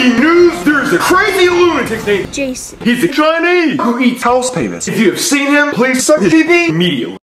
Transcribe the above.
Breaking news! There's a crazy lunatic named Jason. He's a Chinese who eats house payments. If you have seen him, please suck his immediately.